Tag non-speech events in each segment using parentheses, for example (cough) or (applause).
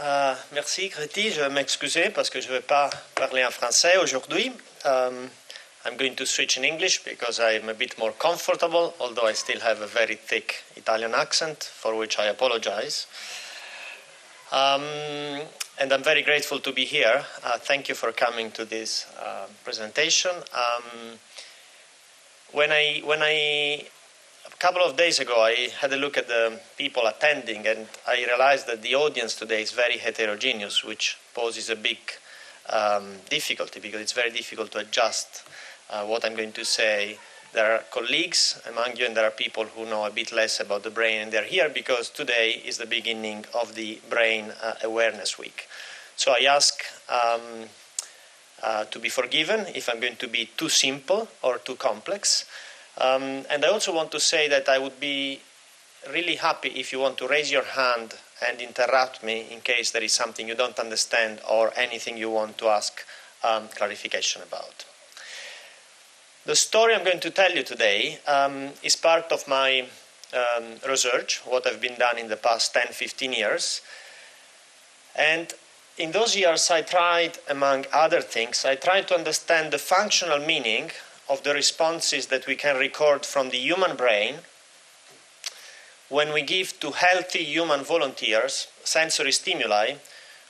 Uh, merci, Kriti. Je vais m'excuser parce que je ne vais pas parler en français aujourd'hui. Um, I'm going to switch in English because I'm a bit more comfortable, although I still have a very thick Italian accent, for which I apologize. Um, and I'm very grateful to be here. Uh, thank you for coming to this uh, presentation. Um, when I when I a couple of days ago I had a look at the people attending and I realized that the audience today is very heterogeneous, which poses a big um, difficulty because it's very difficult to adjust uh, what I'm going to say. There are colleagues among you, and there are people who know a bit less about the brain, and they're here because today is the beginning of the Brain uh, Awareness Week. So I ask um, uh, to be forgiven if I'm going to be too simple or too complex. Um, and I also want to say that I would be really happy if you want to raise your hand and interrupt me in case there is something you don't understand or anything you want to ask um, clarification about. The story I'm going to tell you today um, is part of my um, research, what I've been done in the past 10, 15 years. And in those years, I tried, among other things, I tried to understand the functional meaning of the responses that we can record from the human brain when we give to healthy human volunteers sensory stimuli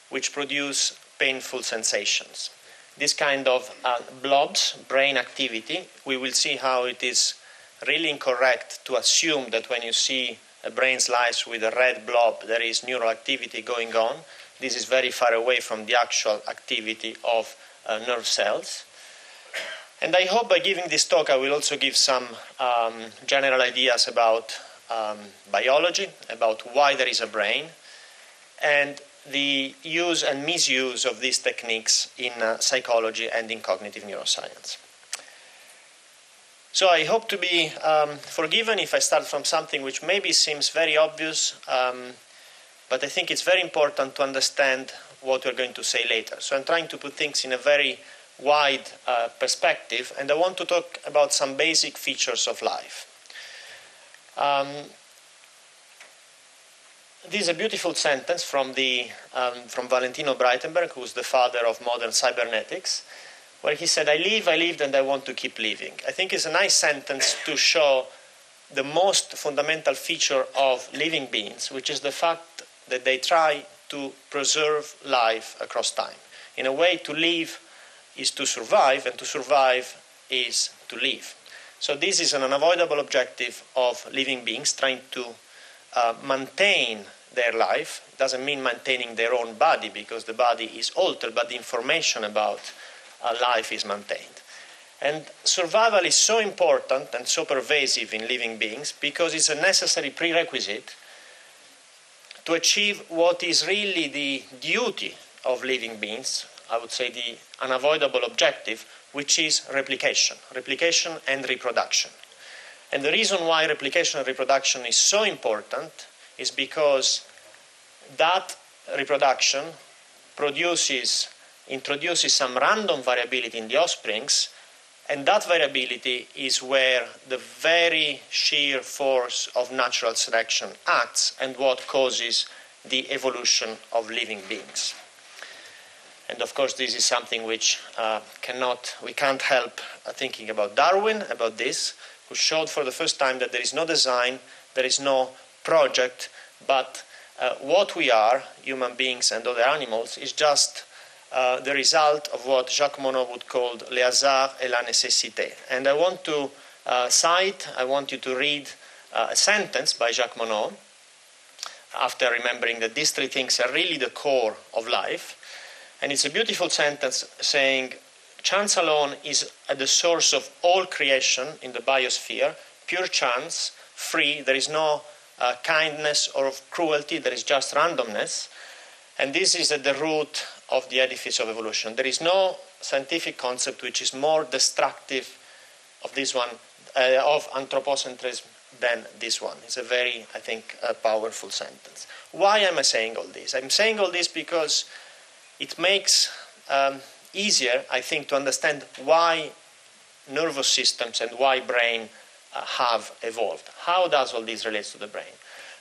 which produce painful sensations this kind of uh, blobs, brain activity, we will see how it is really incorrect to assume that when you see a brain slice with a red blob, there is neural activity going on. This is very far away from the actual activity of uh, nerve cells. And I hope by giving this talk, I will also give some um, general ideas about um, biology, about why there is a brain, and the use and misuse of these techniques in uh, psychology and in cognitive neuroscience. So I hope to be um, forgiven if I start from something which maybe seems very obvious, um, but I think it's very important to understand what we're going to say later. So I'm trying to put things in a very wide uh, perspective, and I want to talk about some basic features of life. Um, this is a beautiful sentence from, the, um, from Valentino Braitenberg, who's the father of modern cybernetics, where he said, I live, I lived, and I want to keep living. I think it's a nice sentence to show the most fundamental feature of living beings, which is the fact that they try to preserve life across time. In a way, to live is to survive, and to survive is to live. So, this is an unavoidable objective of living beings, trying to uh, maintain their life. It doesn't mean maintaining their own body because the body is altered, but the information about uh, life is maintained. And survival is so important and so pervasive in living beings because it's a necessary prerequisite to achieve what is really the duty of living beings, I would say the unavoidable objective, which is replication, replication and reproduction. And the reason why replication and reproduction is so important is because that reproduction produces, introduces some random variability in the offsprings, and that variability is where the very sheer force of natural selection acts and what causes the evolution of living beings. And of course, this is something which uh, cannot, we can't help uh, thinking about Darwin, about this, who showed for the first time that there is no design, there is no project, but uh, what we are, human beings and other animals, is just uh, the result of what Jacques Monod would call le hasard et la nécessité. And I want to uh, cite, I want you to read uh, a sentence by Jacques Monod, after remembering that these three things are really the core of life. And it's a beautiful sentence saying, Chance alone is at the source of all creation in the biosphere, pure chance, free, there is no uh, kindness or of cruelty, there is just randomness. And this is at the root of the edifice of evolution. There is no scientific concept which is more destructive of this one, uh, of anthropocentrism, than this one. It's a very, I think, uh, powerful sentence. Why am I saying all this? I'm saying all this because it makes um, easier, I think, to understand why nervous systems and why brain uh, have evolved. How does all this relate to the brain?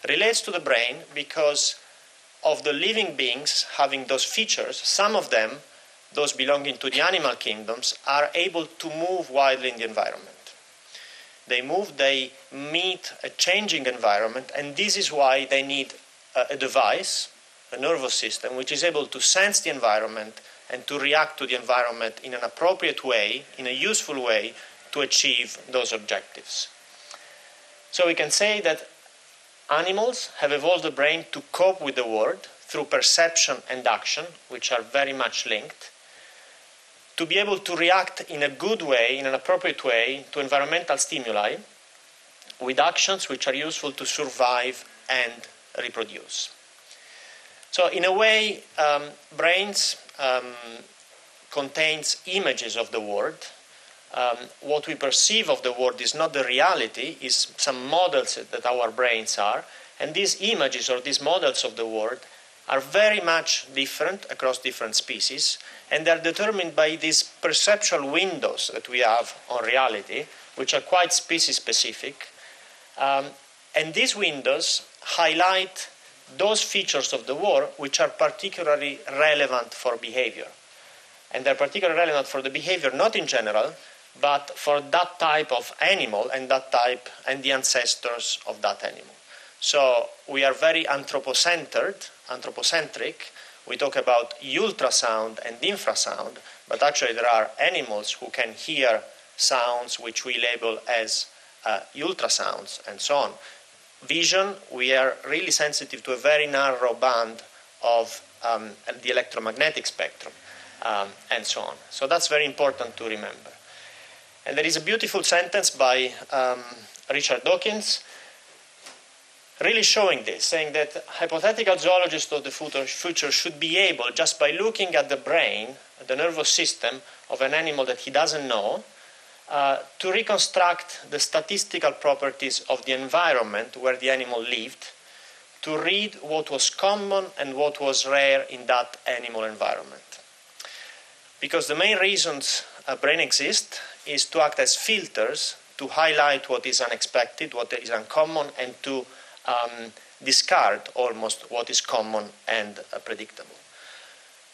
Relates to the brain because of the living beings having those features, some of them, those belonging to the animal kingdoms, are able to move widely in the environment. They move, they meet a changing environment, and this is why they need a, a device, a nervous system, which is able to sense the environment and to react to the environment in an appropriate way, in a useful way, to achieve those objectives. So we can say that animals have evolved a brain to cope with the world through perception and action, which are very much linked, to be able to react in a good way, in an appropriate way, to environmental stimuli with actions which are useful to survive and reproduce. So, in a way, um, brains um, contains images of the world. Um, what we perceive of the world is not the reality, is some models that our brains are, and these images or these models of the world are very much different across different species, and they are determined by these perceptual windows that we have on reality, which are quite species specific. Um, and these windows highlight those features of the world which are particularly relevant for behavior. And they're particularly relevant for the behavior, not in general, but for that type of animal and that type and the ancestors of that animal. So we are very anthropocentered, anthropocentric. We talk about ultrasound and infrasound, but actually there are animals who can hear sounds which we label as uh, ultrasounds and so on. Vision, we are really sensitive to a very narrow band of um, the electromagnetic spectrum um, and so on. So that's very important to remember. And there is a beautiful sentence by um, Richard Dawkins really showing this, saying that hypothetical zoologists of the future should be able, just by looking at the brain, the nervous system of an animal that he doesn't know, uh, to reconstruct the statistical properties of the environment where the animal lived, to read what was common and what was rare in that animal environment. Because the main reasons a brain exists is to act as filters to highlight what is unexpected, what is uncommon, and to um, discard almost what is common and uh, predictable.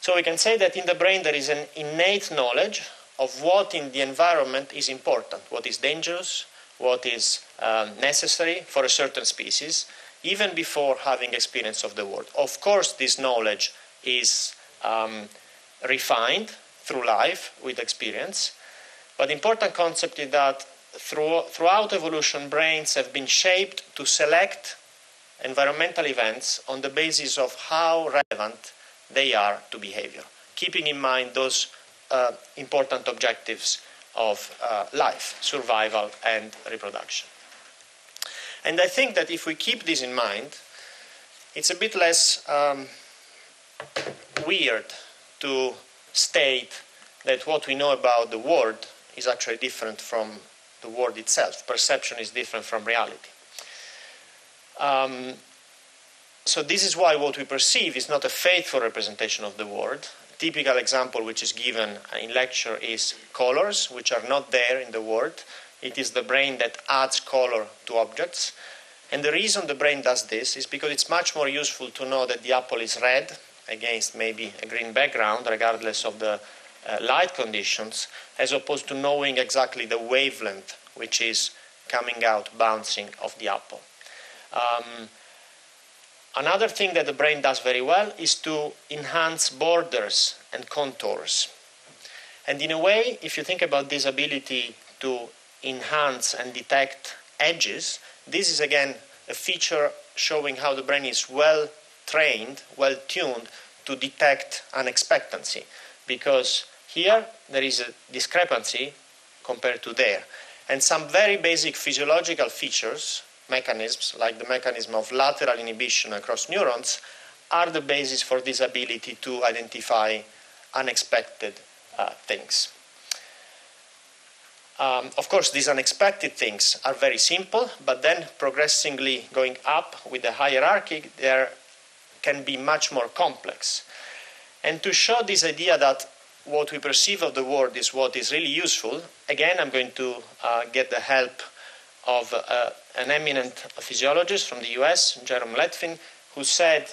So we can say that in the brain there is an innate knowledge of what in the environment is important, what is dangerous, what is um, necessary for a certain species, even before having experience of the world. Of course, this knowledge is um, refined through life with experience, but the important concept is that through, throughout evolution, brains have been shaped to select environmental events on the basis of how relevant they are to behavior, keeping in mind those important objectives of uh, life, survival, and reproduction. And I think that if we keep this in mind, it's a bit less um, weird to state that what we know about the world is actually different from the world itself. Perception is different from reality. Um, so this is why what we perceive is not a faithful representation of the world. Typical example which is given in lecture is colors, which are not there in the world. It is the brain that adds color to objects. And the reason the brain does this is because it's much more useful to know that the apple is red against maybe a green background, regardless of the uh, light conditions, as opposed to knowing exactly the wavelength which is coming out, bouncing off the apple. Um, another thing that the brain does very well is to enhance borders and contours. And in a way, if you think about this ability to enhance and detect edges, this is again a feature showing how the brain is well trained, well tuned to detect unexpectancy. Because here there is a discrepancy compared to there. And some very basic physiological features mechanisms, like the mechanism of lateral inhibition across neurons, are the basis for this ability to identify unexpected uh, things. Um, of course, these unexpected things are very simple, but then progressively going up with the hierarchy, there can be much more complex. And to show this idea that what we perceive of the world is what is really useful, again, I'm going to uh, get the help of uh, an eminent physiologist from the US, Jerome Lettvin, who said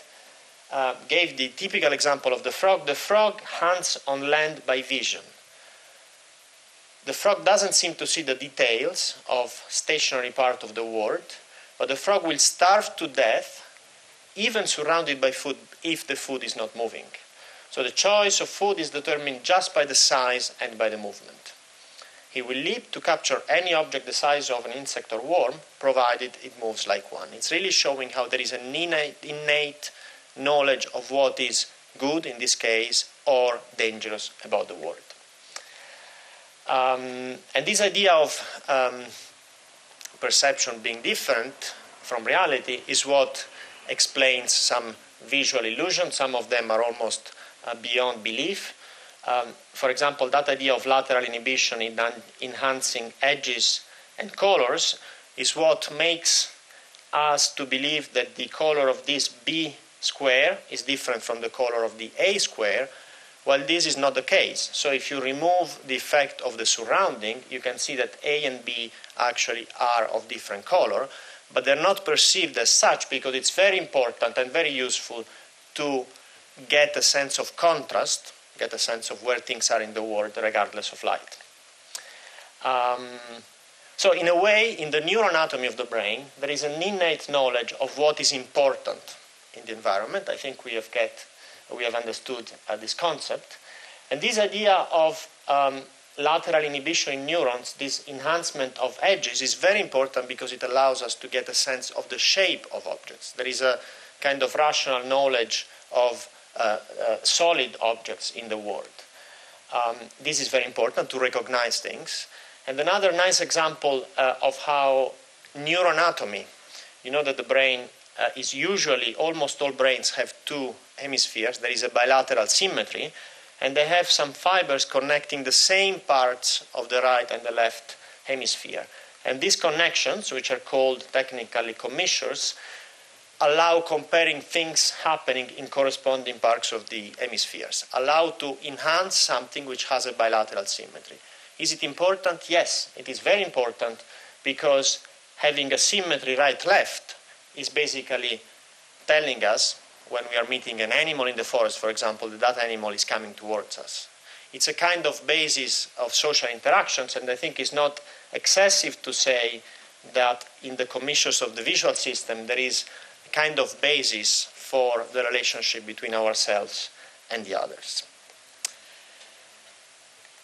uh, gave the typical example of the frog. The frog hunts on land by vision. The frog doesn't seem to see the details of stationary part of the world, but the frog will starve to death even surrounded by food if the food is not moving. So the choice of food is determined just by the size and by the movement. He will leap to capture any object the size of an insect or worm, provided it moves like one. It's really showing how there is an innate, innate knowledge of what is good in this case or dangerous about the world. Um, and this idea of um, perception being different from reality is what explains some visual illusions. Some of them are almost uh, beyond belief. Um, for example, that idea of lateral inhibition in enhancing edges and colors is what makes us to believe that the color of this B square is different from the color of the A square, well, this is not the case. So if you remove the effect of the surrounding, you can see that A and B actually are of different color, but they're not perceived as such because it's very important and very useful to get a sense of contrast, get a sense of where things are in the world regardless of light. Um, so, in a way, in the neuroanatomy of the brain, there is an innate knowledge of what is important in the environment. I think we have get, we have understood uh, this concept, and this idea of um, lateral inhibition in neurons, this enhancement of edges, is very important because it allows us to get a sense of the shape of objects. There is a kind of rational knowledge of solid objects in the world. Um, this is very important to recognize things. And another nice example uh, of how neuroanatomy, you know that the brain uh, is usually, almost all brains have two hemispheres, there is a bilateral symmetry, and they have some fibers connecting the same parts of the right and the left hemisphere. And these connections, which are called technically commissures, allow comparing things happening in corresponding parts of the hemispheres, allow to enhance something which has a bilateral symmetry. Is it important? Yes, it is very important because having a symmetry right left is basically telling us when we are meeting an animal in the forest, for example, that that animal is coming towards us. It's a kind of basis of social interactions, and I think it's not excessive to say that in the commissures of the visual system there is kind of basis for the relationship between ourselves and the others.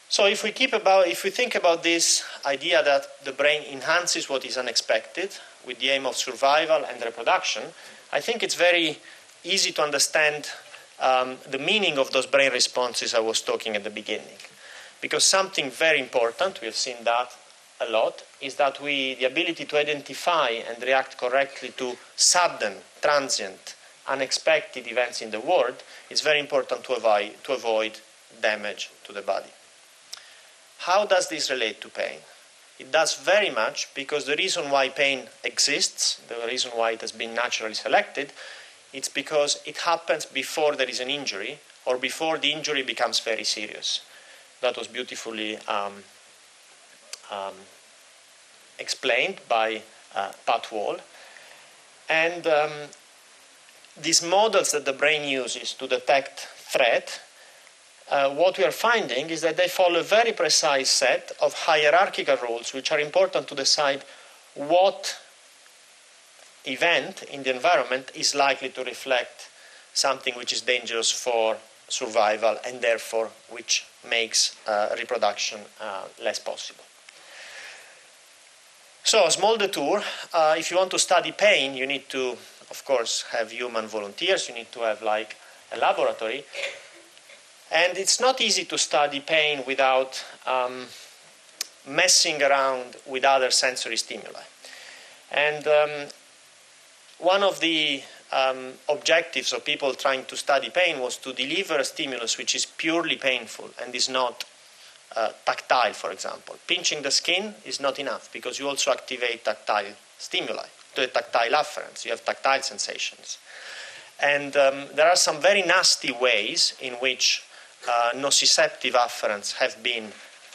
So if we keep about if we think about this idea that the brain enhances what is unexpected with the aim of survival and reproduction, I think it's very easy to understand um, the meaning of those brain responses I was talking at the beginning. Because something very important, we have seen that a lot, is that we, the ability to identify and react correctly to sudden, transient, unexpected events in the world is very important to avoid, to avoid damage to the body. How does this relate to pain? It does very much because the reason why pain exists, the reason why it has been naturally selected, it's because it happens before there is an injury or before the injury becomes very serious. That was beautifully um, um, explained by uh, Pat Wall. And um, these models that the brain uses to detect threat, uh, what we are finding is that they follow a very precise set of hierarchical rules which are important to decide what event in the environment is likely to reflect something which is dangerous for survival and therefore which makes uh, reproduction uh, less possible. So, a small detour. Uh, if you want to study pain, you need to, of course, have human volunteers. You need to have like a laboratory. And it's not easy to study pain without um, messing around with other sensory stimuli. And um, one of the um, objectives of people trying to study pain was to deliver a stimulus which is purely painful and is not uh, tactile, for example. Pinching the skin is not enough because you also activate tactile stimuli, the tactile afferents. You have tactile sensations. And um, there are some very nasty ways in which uh, nociceptive afferents have been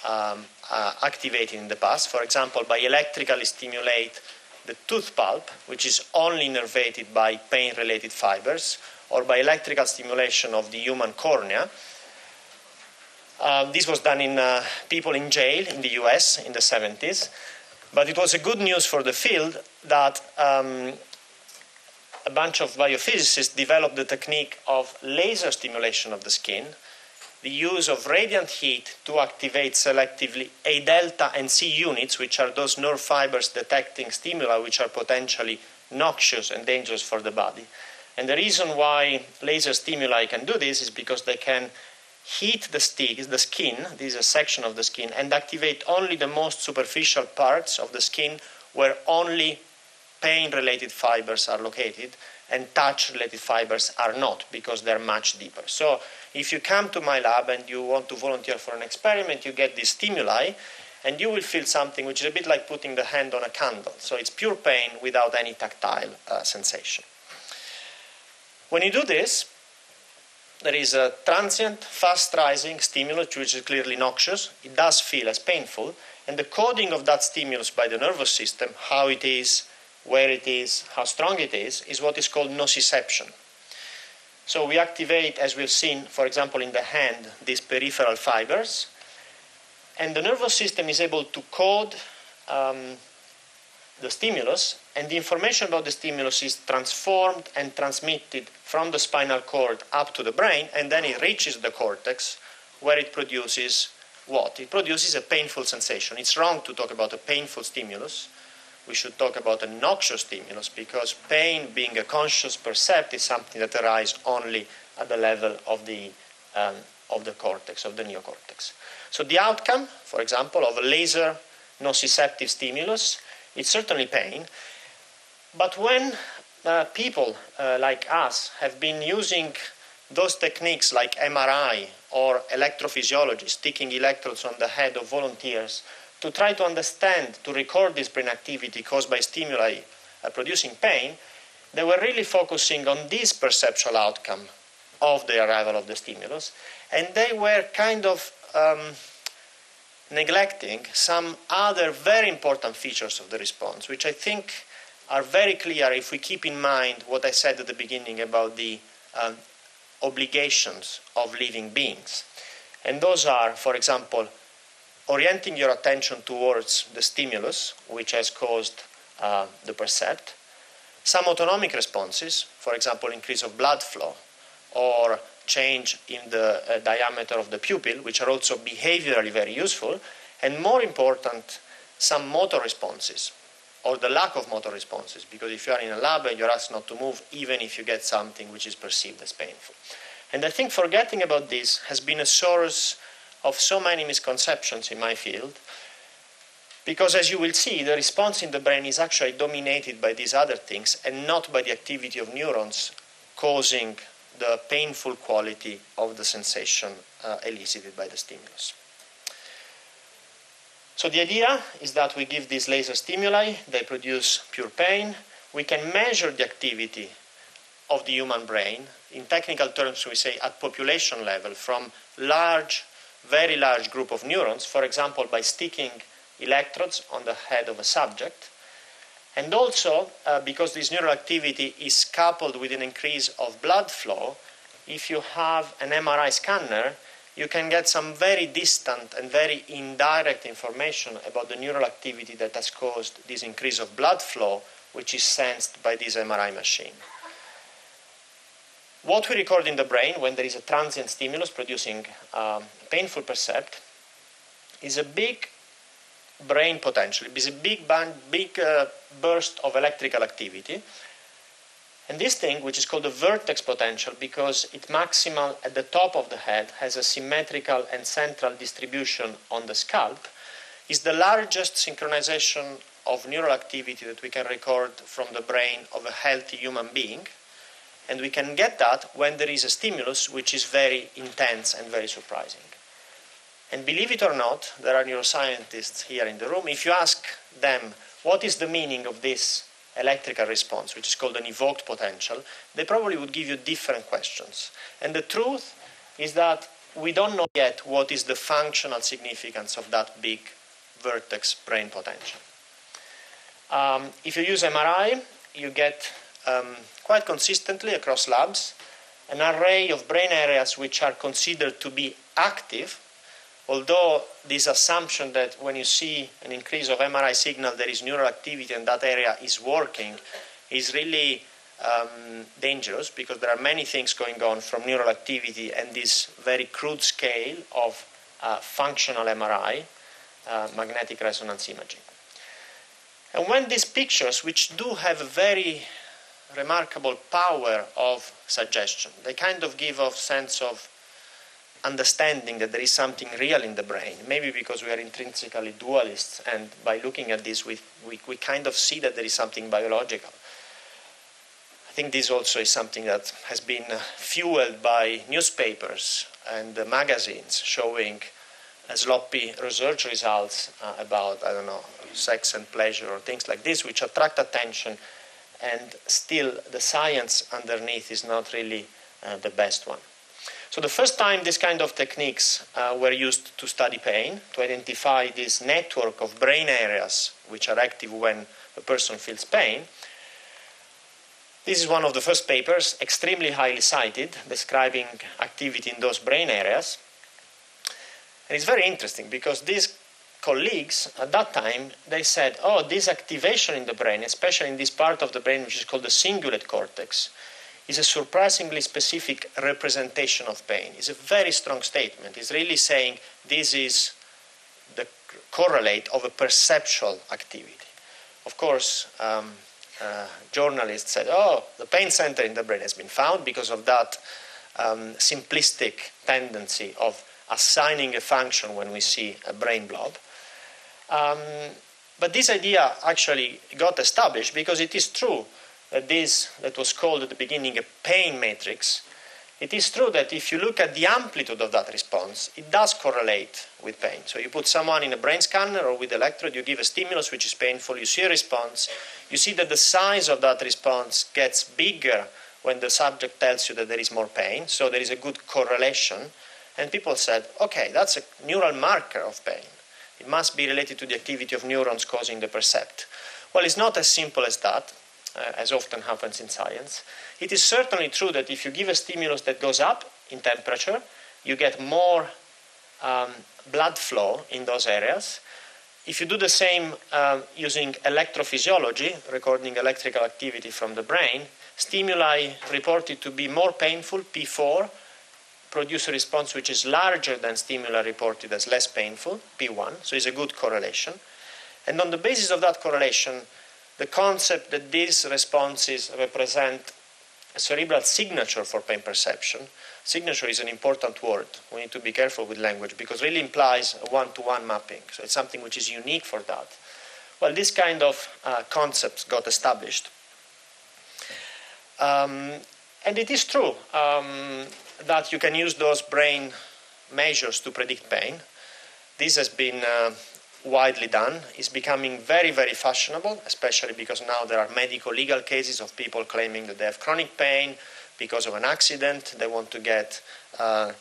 um, uh, activated in the past. For example, by electrically stimulate the tooth pulp, which is only innervated by pain related fibers, or by electrical stimulation of the human cornea. Uh, this was done in uh, people in jail in the US in the 70s. But it was a good news for the field that um, a bunch of biophysicists developed the technique of laser stimulation of the skin, the use of radiant heat to activate selectively A delta and C units, which are those nerve fibers detecting stimuli which are potentially noxious and dangerous for the body. And the reason why laser stimuli can do this is because they can heat the, stick, the skin, this is a section of the skin, and activate only the most superficial parts of the skin where only pain related fibers are located and touch related fibers are not because they're much deeper. So if you come to my lab and you want to volunteer for an experiment, you get these stimuli and you will feel something which is a bit like putting the hand on a candle. So it's pure pain without any tactile uh, sensation. When you do this, there is a transient, fast rising stimulus which is clearly noxious. It does feel as painful. And the coding of that stimulus by the nervous system, how it is, where it is, how strong it is, is what is called nociception. So we activate, as we've seen, for example, in the hand, these peripheral fibers, and the nervous system is able to code um, the stimulus, and the information about the stimulus is transformed and transmitted from the spinal cord up to the brain, and then it reaches the cortex, where it produces what? It produces a painful sensation. It's wrong to talk about a painful stimulus we should talk about a noxious stimulus because pain, being a conscious percept, is something that arises only at the level of the, um, of the cortex, of the neocortex. So the outcome, for example, of a laser nociceptive stimulus it's certainly pain. But when uh, people uh, like us have been using those techniques like MRI or electrophysiology, sticking electrodes on the head of volunteers to try to understand, to record this brain activity caused by stimuli uh, producing pain, they were really focusing on this perceptual outcome of the arrival of the stimulus, and they were kind of um, neglecting some other very important features of the response, which I think are very clear if we keep in mind what I said at the beginning about the um, obligations of living beings. And those are, for example, orienting your attention towards the stimulus which has caused uh, the percept, some autonomic responses, for example, increase of blood flow or change in the uh, diameter of the pupil, which are also behaviorally very useful, and more important, some motor responses or the lack of motor responses, because if you are in a lab and you're asked not to move, even if you get something which is perceived as painful. And I think forgetting about this has been a source of so many misconceptions in my field because as you will see the response in the brain is actually dominated by these other things and not by the activity of neurons causing the painful quality of the sensation uh, elicited by the stimulus. So the idea is that we give these laser stimuli, they produce pure pain. We can measure the activity of the human brain. In technical terms, we say at population level, from large very large group of neurons, for example, by sticking electrodes on the head of a subject. And also, uh, because this neural activity is coupled with an increase of blood flow, if you have an MRI scanner, you can get some very distant and very indirect information about the neural activity that has caused this increase of blood flow, which is sensed by this MRI machine. What we record in the brain when there is a transient stimulus producing um, painful percept is a big brain potential, it is a big, band, big uh, burst of electrical activity. And this thing, which is called the vertex potential, because it's maximal at the top of the head, has a symmetrical and central distribution on the scalp, is the largest synchronization of neural activity that we can record from the brain of a healthy human being. And we can get that when there is a stimulus which is very intense and very surprising. And believe it or not, there are neuroscientists here in the room. If you ask them what is the meaning of this electrical response, which is called an evoked potential, they probably would give you different questions. And the truth is that we don't know yet what is the functional significance of that big vertex brain potential. Um, if you use MRI, you get um, quite consistently across labs an array of brain areas which are considered to be active, although this assumption that when you see an increase of MRI signal, there is neural activity and that area is working is really um, dangerous because there are many things going on from neural activity and this very crude scale of uh, functional MRI, uh, magnetic resonance imaging. And when these pictures, which do have a very remarkable power of suggestion, they kind of give a sense of understanding that there is something real in the brain, maybe because we are intrinsically dualists, and by looking at this, we, we, we kind of see that there is something biological. I think this also is something that has been fueled by newspapers and magazines showing sloppy research results uh, about, I don't know, sex and pleasure or things like this, which attract attention, and still the science underneath is not really uh, the best one. So, the first time these kind of techniques uh, were used to study pain, to identify this network of brain areas which are active when a person feels pain, this is one of the first papers, extremely highly cited, describing activity in those brain areas. And it's very interesting because these colleagues at that time they said, "Oh, this activation in the brain, especially in this part of the brain which is called the cingulate cortex, is a surprisingly specific representation of pain." It's a very strong statement. It's really saying this is the correlate of a perceptual activity. Of course. Um, uh, journalists said, "Oh, the pain center in the brain has been found because of that um, simplistic tendency of assigning a function when we see a brain blob. Um, but this idea actually got established because it is true that this, that was called at the beginning a pain matrix, it is true that if you look at the amplitude of that response, it does correlate with pain. So you put someone in a brain scanner or with electrode, you give a stimulus which is painful, you see a response, you see that the size of that response gets bigger when the subject tells you that there is more pain, so there is a good correlation. And people said, okay, that's a neural marker of pain. It must be related to the activity of neurons causing the percept. Well, it's not as simple as that, uh, as often happens in science. It is certainly true that if you give a stimulus that goes up in temperature, you get more um, blood flow in those areas. If you do the same uh, using electrophysiology, recording electrical activity from the brain, stimuli reported to be more painful, P4, produce a response which is larger than stimuli reported as less painful, P1, so it's a good correlation. And on the basis of that correlation, the concept that these responses represent a cerebral signature for pain perception. Signature is an important word. We need to be careful with language because it really implies a one to one mapping. So it's something which is unique for that. Well, this kind of uh, concepts got established. Um, and it is true um, that you can use those brain measures to predict pain. This has been uh, widely done. It's becoming very, very fashionable, especially because now there are medical legal cases of people claiming that they have chronic pain because of an accident. They want to get uh,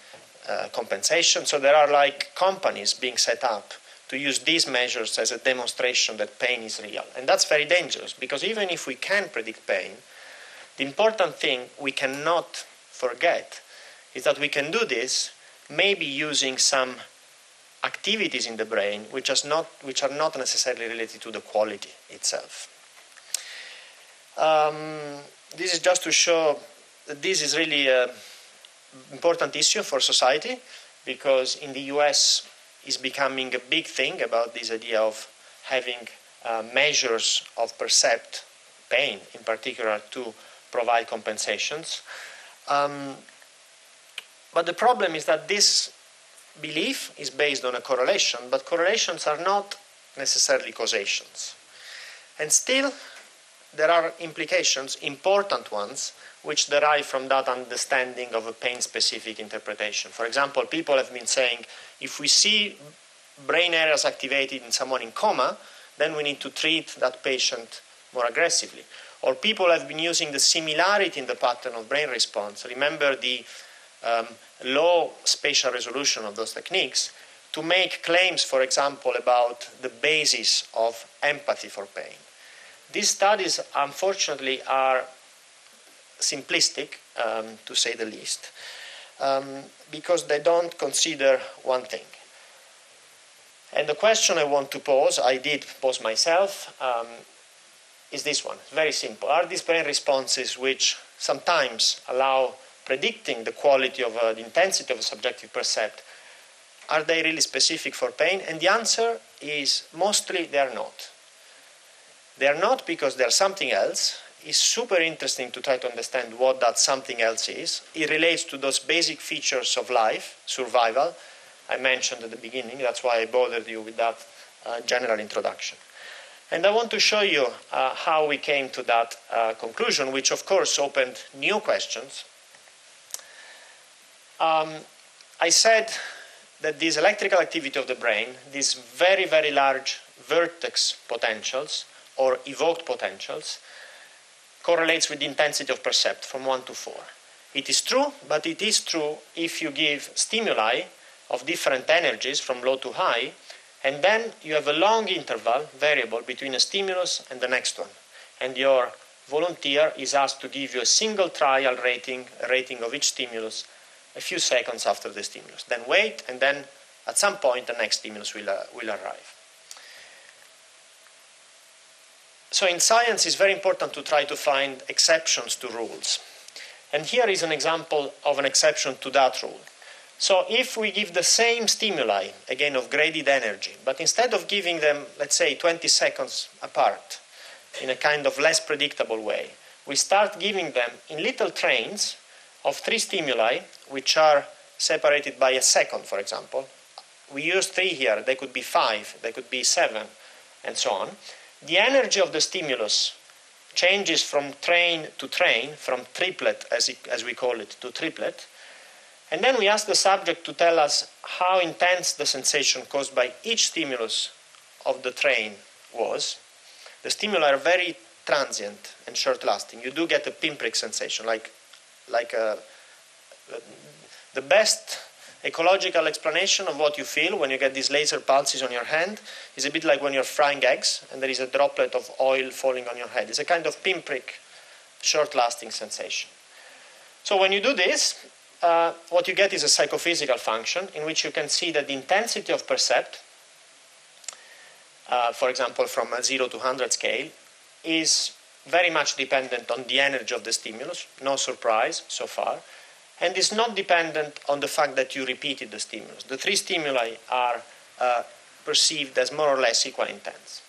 uh, compensation. So there are like companies being set up to use these measures as a demonstration that pain is real. And that's very dangerous because even if we can predict pain, the important thing we cannot forget is that we can do this maybe using some activities in the brain which, not, which are not necessarily related to the quality itself. Um, this is just to show that this is really an important issue for society because in the US is becoming a big thing about this idea of having uh, measures of percept pain in particular to provide compensations. Um, but the problem is that this belief is based on a correlation, but correlations are not necessarily causations. And still, there are implications, important ones, which derive from that understanding of a pain specific interpretation. For example, people have been saying if we see brain areas activated in someone in coma, then we need to treat that patient more aggressively. Or people have been using the similarity in the pattern of brain response. Remember the um, low spatial resolution of those techniques to make claims, for example, about the basis of empathy for pain. These studies, unfortunately, are simplistic, um, to say the least, um, because they don't consider one thing. And the question I want to pose, I did pose myself, um, is this one. Very simple. Are these brain responses which sometimes allow predicting the quality of uh, the intensity of a subjective percept, are they really specific for pain? And the answer is mostly they are not. They are not because they are something else. It's super interesting to try to understand what that something else is. It relates to those basic features of life, survival, I mentioned at the beginning. That's why I bothered you with that uh, general introduction. And I want to show you uh, how we came to that uh, conclusion, which of course opened new questions. Um, I said that this electrical activity of the brain, these very, very large vertex potentials or evoked potentials, correlates with the intensity of percept from 1 to 4. It is true, but it is true if you give stimuli of different energies from low to high, and then you have a long interval variable between a stimulus and the next one. And your volunteer is asked to give you a single trial rating, rating of each stimulus a few seconds after the stimulus. Then wait, and then at some point the next stimulus will, uh, will arrive. So in science, it's very important to try to find exceptions to rules. And here is an example of an exception to that rule. So if we give the same stimuli, again of graded energy, but instead of giving them, let's say, 20 seconds apart in a kind of less predictable way, we start giving them in little trains of three stimuli, which are separated by a second, for example. We use three here, they could be five, they could be seven, and so on. The energy of the stimulus changes from train to train, from triplet, as, it, as we call it, to triplet and then we ask the subject to tell us how intense the sensation caused by each stimulus of the train was. The stimuli are very transient and short lasting. You do get a pinprick sensation, like, like a, the best ecological explanation of what you feel when you get these laser pulses on your hand is a bit like when you're frying eggs and there is a droplet of oil falling on your head. It's a kind of pinprick, short lasting sensation. So when you do this, uh, what you get is a psychophysical function in which you can see that the intensity of percept, uh, for example, from a 0 to 100 scale, is very much dependent on the energy of the stimulus, no surprise so far, and is not dependent on the fact that you repeated the stimulus. The three stimuli are uh, perceived as more or less equal intense.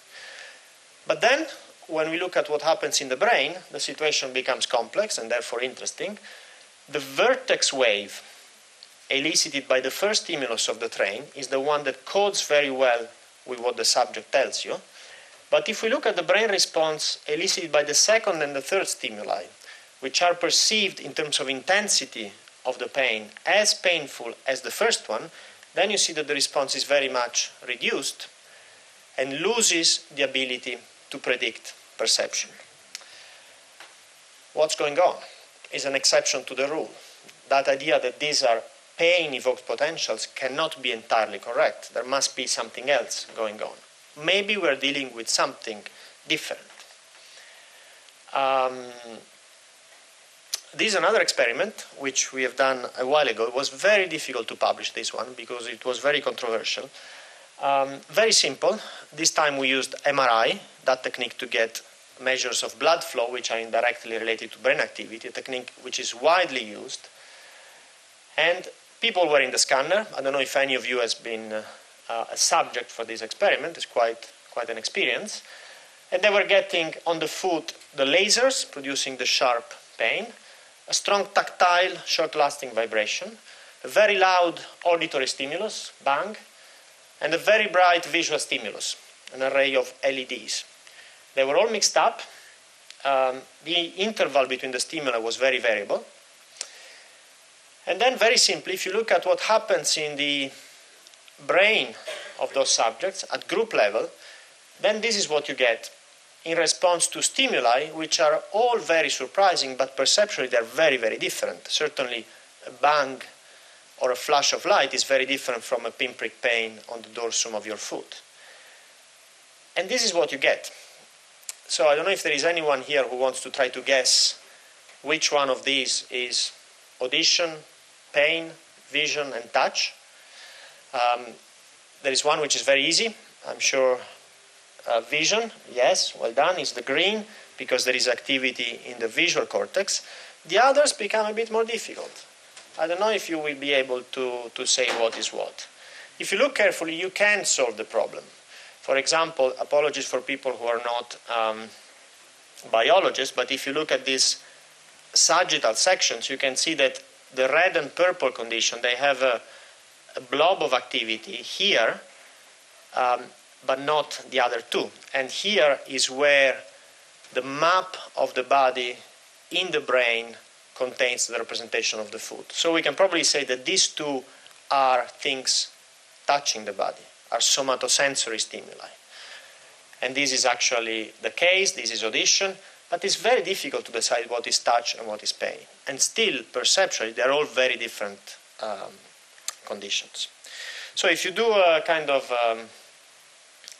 But then, when we look at what happens in the brain, the situation becomes complex and therefore interesting the vertex wave elicited by the first stimulus of the train is the one that codes very well with what the subject tells you. But if we look at the brain response elicited by the second and the third stimuli, which are perceived in terms of intensity of the pain as painful as the first one, then you see that the response is very much reduced and loses the ability to predict perception. What's going on? is an exception to the rule. That idea that these are pain evoked potentials cannot be entirely correct. There must be something else going on. Maybe we're dealing with something different. Um, this is another experiment which we have done a while ago. It was very difficult to publish this one because it was very controversial. Um, very simple. This time we used MRI, that technique to get measures of blood flow, which are indirectly related to brain activity, a technique which is widely used. And people were in the scanner. I don't know if any of you has been uh, a subject for this experiment. It's quite, quite an experience. And they were getting on the foot the lasers, producing the sharp pain, a strong tactile, short-lasting vibration, a very loud auditory stimulus, bang, and a very bright visual stimulus, an array of LEDs. They were all mixed up. Um, the interval between the stimuli was very variable. And then, very simply, if you look at what happens in the brain of those subjects at group level, then this is what you get in response to stimuli, which are all very surprising, but perceptually they're very, very different. Certainly, a bang or a flash of light is very different from a pinprick pain on the dorsum of your foot. And this is what you get. So I don't know if there is anyone here who wants to try to guess which one of these is audition, pain, vision, and touch. Um, there is one which is very easy. I'm sure uh, vision, yes, well done, is the green because there is activity in the visual cortex. The others become a bit more difficult. I don't know if you will be able to, to say what is what. If you look carefully, you can solve the problem. For example, apologies for people who are not um, biologists, but if you look at these sagittal sections, you can see that the red and purple condition, they have a, a blob of activity here, um, but not the other two. And here is where the map of the body in the brain contains the representation of the food. So we can probably say that these two are things touching the body, are somatosensory stimuli. And this is actually the case, this is audition, but it's very difficult to decide what is touch and what is pain. And still, perceptually, they're all very different um, conditions. So if you do a kind of um,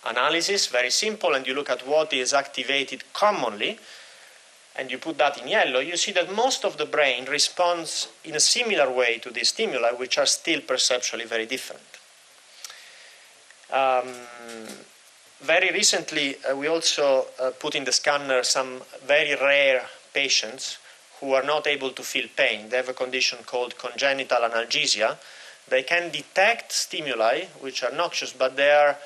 analysis, very simple, and you look at what is activated commonly, and you put that in yellow, you see that most of the brain responds in a similar way to these stimuli, which are still perceptually very different. Um, very recently, uh, we also uh, put in the scanner some very rare patients who are not able to feel pain. They have a condition called congenital analgesia. They can detect stimuli which are noxious, but they are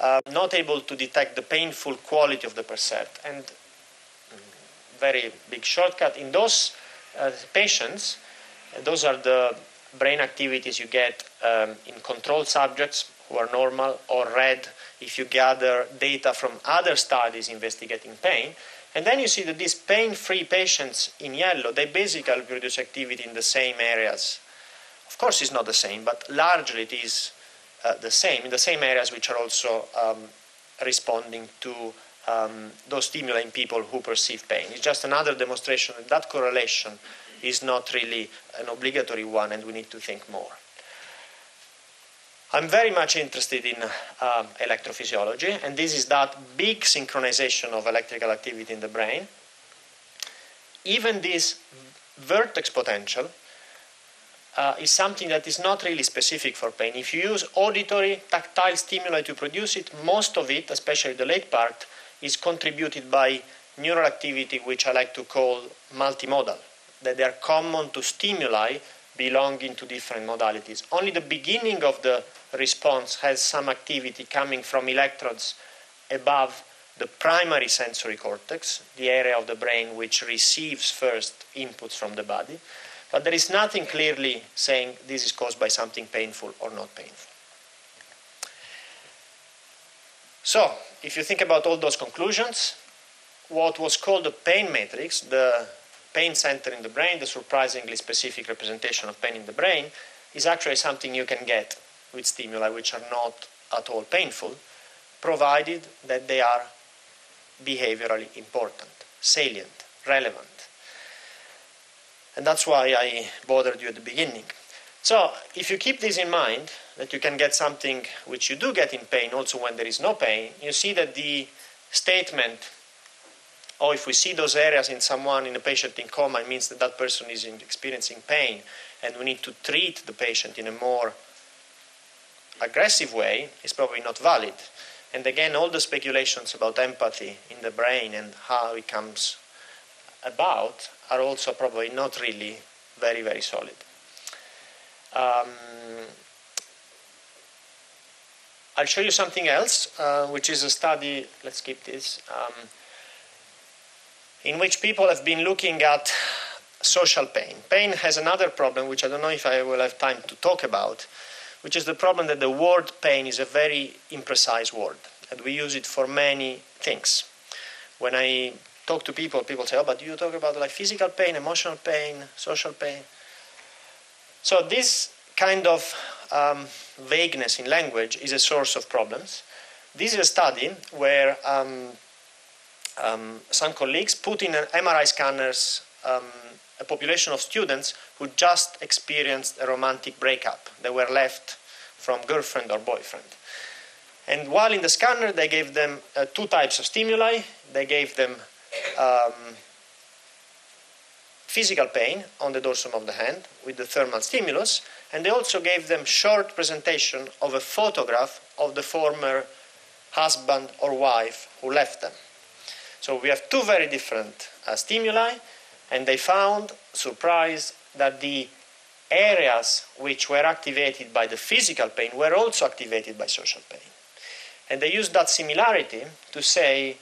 uh, not able to detect the painful quality of the percept. And very big shortcut in those uh, patients, those are the brain activities you get um, in control subjects who are normal or red if you gather data from other studies investigating pain. And then you see that these pain free patients in yellow, they basically produce activity in the same areas. Of course, it's not the same, but largely it is uh, the same, in the same areas which are also um, responding to um, those stimuli in people who perceive pain. It's just another demonstration that that correlation is not really an obligatory one, and we need to think more. I'm very much interested in um, electrophysiology, and this is that big synchronization of electrical activity in the brain. Even this vertex potential uh, is something that is not really specific for pain. If you use auditory, tactile stimuli to produce it, most of it, especially the late part, is contributed by neural activity, which I like to call multimodal, that they are common to stimuli belonging to different modalities. Only the beginning of the response has some activity coming from electrodes above the primary sensory cortex, the area of the brain which receives first inputs from the body. But there is nothing clearly saying this is caused by something painful or not painful. So, if you think about all those conclusions, what was called the pain matrix, the pain center in the brain, the surprisingly specific representation of pain in the brain, is actually something you can get with stimuli which are not at all painful, provided that they are behaviorally important, salient, relevant. And that's why I bothered you at the beginning. So, if you keep this in mind, that you can get something which you do get in pain also when there is no pain, you see that the statement, oh, if we see those areas in someone, in a patient in coma, it means that that person is experiencing pain and we need to treat the patient in a more aggressive way is probably not valid. And again, all the speculations about empathy in the brain and how it comes about are also probably not really very, very solid. Um, I'll show you something else, uh, which is a study, let's skip this, um, in which people have been looking at social pain. Pain has another problem, which I don't know if I will have time to talk about, which is the problem that the word pain is a very imprecise word, and we use it for many things. When I talk to people, people say, "Oh, but you talk about like physical pain, emotional pain, social pain." So this kind of um, vagueness in language is a source of problems. This is a study where um, um, some colleagues put in an MRI scanners um, a population of students who just experienced a romantic breakup. They were left from girlfriend or boyfriend. And while in the scanner, they gave them uh, two types of stimuli. They gave them um, physical pain on the dorsum of the hand with the thermal stimulus, and they also gave them short presentation of a photograph of the former husband or wife who left them. So we have two very different uh, stimuli, and they found, surprise, that the areas which were activated by the physical pain were also activated by social pain. And they used that similarity to say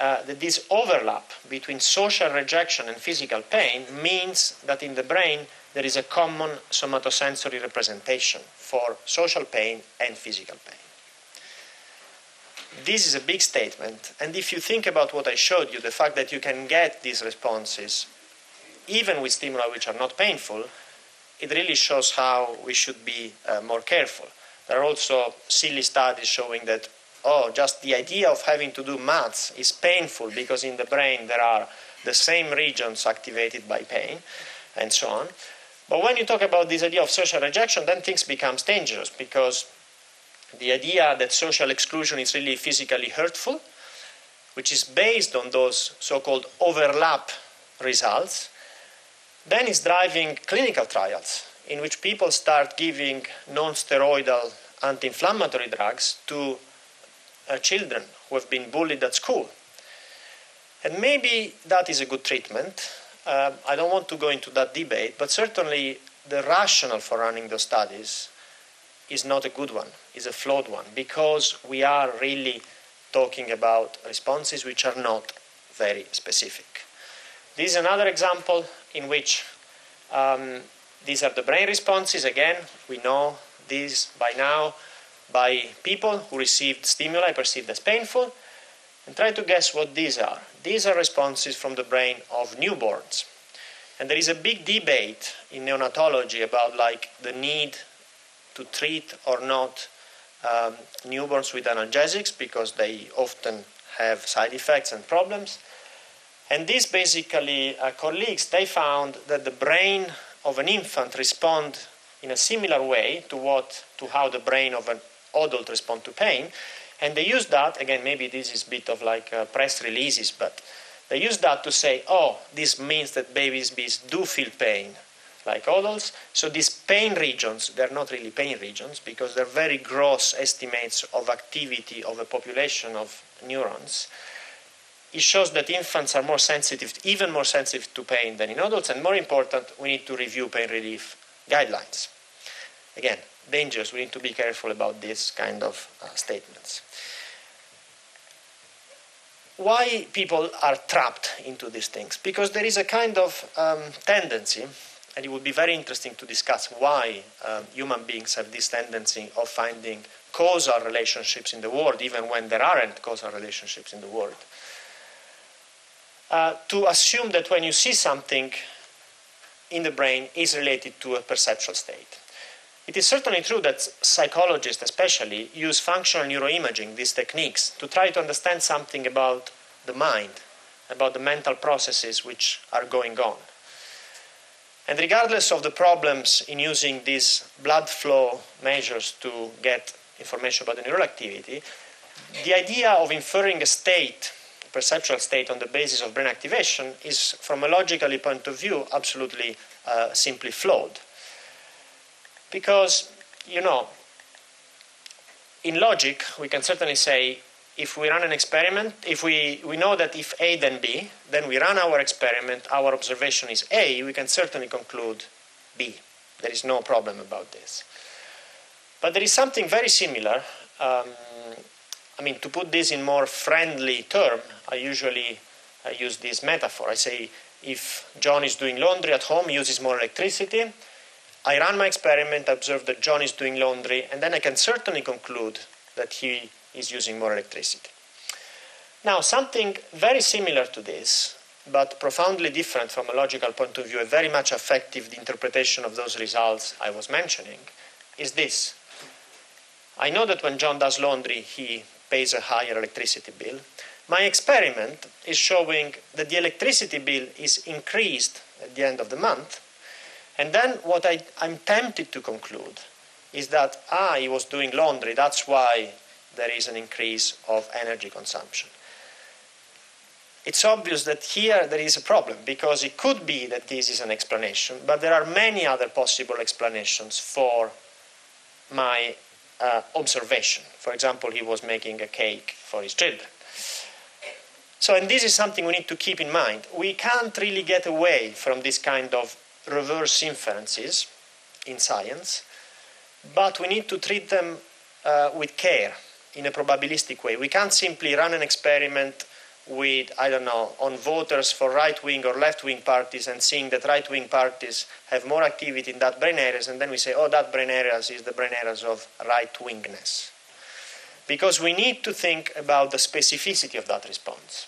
uh, that this overlap between social rejection and physical pain means that in the brain there is a common somatosensory representation for social pain and physical pain. This is a big statement, and if you think about what I showed you, the fact that you can get these responses even with stimuli which are not painful, it really shows how we should be uh, more careful. There are also silly studies showing that, oh, just the idea of having to do maths is painful because in the brain there are the same regions activated by pain, and so on. But when you talk about this idea of social rejection, then things becomes dangerous because the idea that social exclusion is really physically hurtful, which is based on those so-called overlap results, then is driving clinical trials in which people start giving non-steroidal anti-inflammatory drugs to uh, children who have been bullied at school. And maybe that is a good treatment. Uh, I don't want to go into that debate, but certainly the rationale for running those studies is not a good one, is a flawed one, because we are really talking about responses which are not very specific. This is another example in which um, these are the brain responses. Again, we know these by now by people who received stimuli perceived as painful. And try to guess what these are. These are responses from the brain of newborns. And there is a big debate in neonatology about like the need to treat or not um, newborns with analgesics because they often have side effects and problems. And these basically uh, colleagues, they found that the brain of an infant respond in a similar way to what to how the brain of an adult respond to pain. And they use that, again, maybe this is a bit of like uh, press releases, but they use that to say, oh, this means that babies bees do feel pain like adults. So these pain regions, they're not really pain regions because they're very gross estimates of activity of a population of neurons it shows that infants are more sensitive, even more sensitive to pain than in adults, and more important, we need to review pain relief guidelines. Again, dangerous, we need to be careful about these kind of uh, statements. Why people are trapped into these things? Because there is a kind of um, tendency, and it would be very interesting to discuss why um, human beings have this tendency of finding causal relationships in the world, even when there aren't causal relationships in the world uh, to assume that when you see something in the brain is related to a perceptual state. It is certainly true that psychologists, especially, use functional neuroimaging, these techniques, to try to understand something about the mind, about the mental processes which are going on. And regardless of the problems in using these blood flow measures to get information about the neural activity, the idea of inferring a state a perceptual state on the basis of brain activation is, from a logical point of view, absolutely uh, simply flawed. Because, you know, in logic, we can certainly say if we run an experiment, if we, we know that if A then B, then we run our experiment, our observation is A, we can certainly conclude B. There is no problem about this. But there is something very similar um, I mean, to put this in more friendly term, I usually I use this metaphor. I say, if John is doing laundry at home, uses more electricity. I run my experiment, observe that John is doing laundry, and then I can certainly conclude that he is using more electricity. Now, something very similar to this, but profoundly different from a logical point of view, a very much affective the interpretation of those results I was mentioning, is this. I know that when John does laundry, he pays a higher electricity bill. My experiment is showing that the electricity bill is increased at the end of the month. And then what I, am tempted to conclude is that, ah, he was doing laundry, that's why there is an increase of energy consumption. it's obvious that here there is a problem because it could be that this is an explanation, but there are many other possible explanations for my uh, observation. For example, he was making a cake for his children. So, and this is something we need to keep in mind. We can't really get away from this kind of reverse inferences in science, but we need to treat them uh, with care in a probabilistic way. We can't simply run an experiment with, I don't know, on voters for right wing or left wing parties and seeing that right wing parties have more activity in that brain areas, and then we say, oh, that brain areas is the brain areas of right wingness. Because we need to think about the specificity of that response.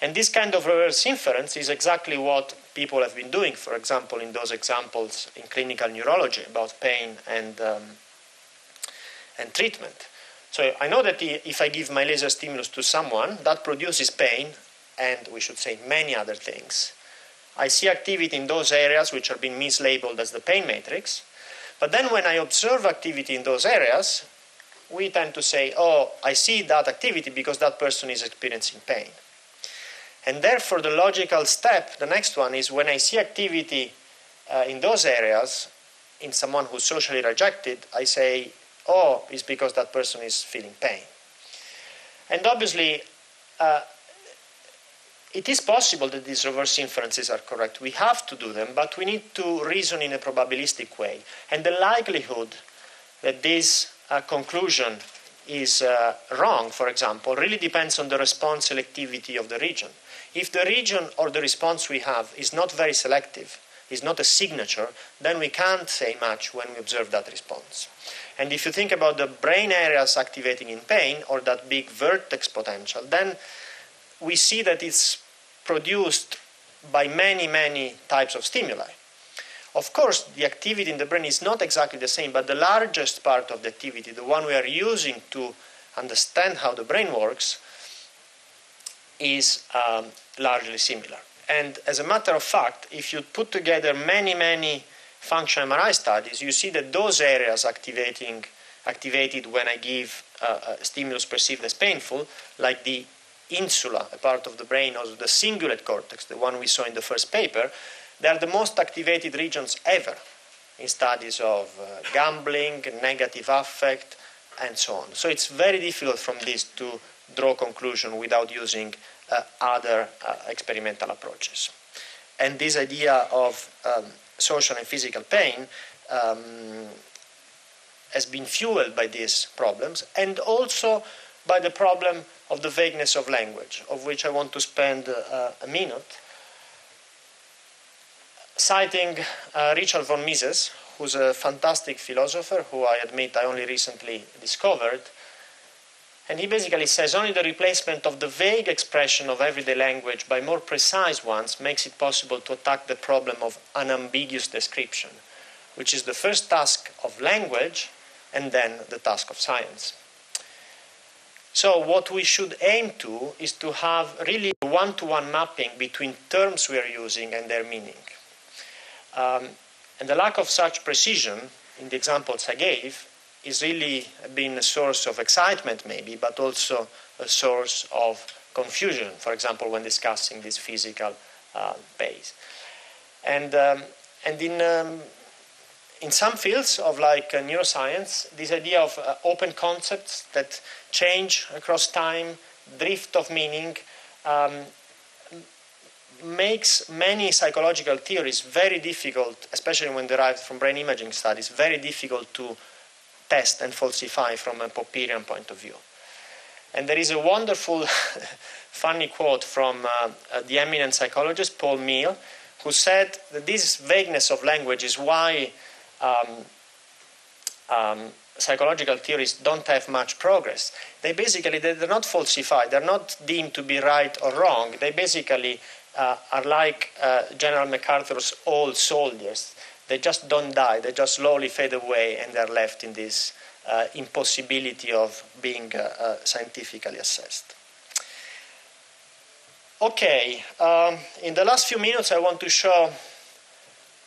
And this kind of reverse inference is exactly what people have been doing, for example, in those examples in clinical neurology about pain and, um, and treatment. So I know that if I give my laser stimulus to someone, that produces pain and we should say many other things. I see activity in those areas which are being mislabeled as the pain matrix. But then when I observe activity in those areas, we tend to say, oh, I see that activity because that person is experiencing pain. And therefore, the logical step, the next one, is when I see activity uh, in those areas in someone who's socially rejected, I say, oh, it's because that person is feeling pain. And obviously, uh, it is possible that these reverse inferences are correct. We have to do them, but we need to reason in a probabilistic way. And the likelihood that this uh, conclusion is uh, wrong, for example, really depends on the response selectivity of the region. If the region or the response we have is not very selective, is not a signature, then we can't say much when we observe that response. And if you think about the brain areas activating in pain or that big vertex potential, then we see that it's produced by many, many types of stimuli. Of course, the activity in the brain is not exactly the same, but the largest part of the activity, the one we are using to understand how the brain works, is um, largely similar. And as a matter of fact, if you put together many, many functional MRI studies, you see that those areas activating, activated when I give uh, a stimulus perceived as painful, like the insula, a part of the brain, or the cingulate cortex, the one we saw in the first paper, they are the most activated regions ever in studies of uh, gambling, negative affect, and so on. So it's very difficult from this to draw conclusion without using uh, other uh, experimental approaches. And this idea of um, social and physical pain um, has been fueled by these problems and also by the problem of the vagueness of language, of which I want to spend uh, a minute. Citing uh, Richard von Mises, who's a fantastic philosopher who I admit I only recently discovered, and he basically says only the replacement of the vague expression of everyday language by more precise ones makes it possible to attack the problem of unambiguous description, which is the first task of language and then the task of science. So, what we should aim to is to have really one to one mapping between terms we are using and their meaning. Um, and the lack of such precision in the examples I gave is really been a source of excitement, maybe, but also a source of confusion, for example, when discussing this physical uh, base. And, um, and in, um, in some fields of like uh, neuroscience, this idea of uh, open concepts that change across time, drift of meaning, um, makes many psychological theories very difficult, especially when derived from brain imaging studies, very difficult to test and falsify from a Popperian point of view. And there is a wonderful, (laughs) funny quote from uh, uh, the eminent psychologist Paul Meehl, who said that this vagueness of language is why um, um, psychological theories don't have much progress. They basically they're not falsified. They're not deemed to be right or wrong. They basically uh, are like uh, General MacArthur's old soldiers. They just don't die, they just slowly fade away and they're left in this uh, impossibility of being uh, uh, scientifically assessed. Okay, um, in the last few minutes, I want to show